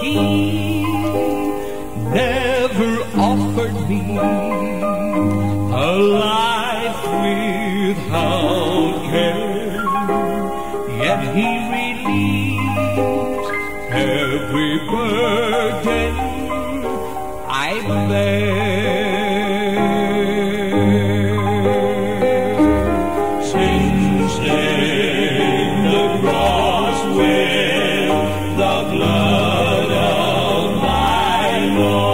he never offered me a life with her yet he relented every burden I play. Since the cross with the blood of my Lord.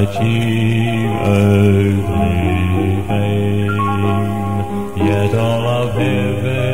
achieve earthly fame, yet all of heaven.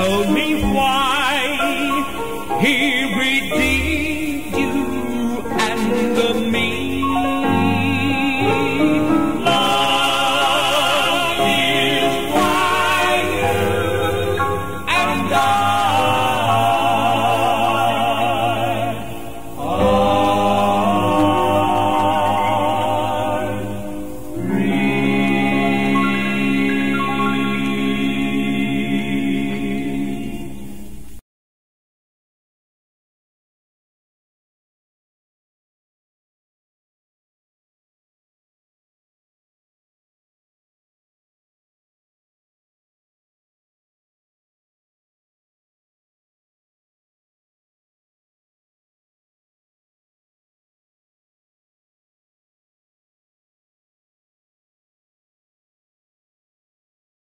told me why he redeemed you and me.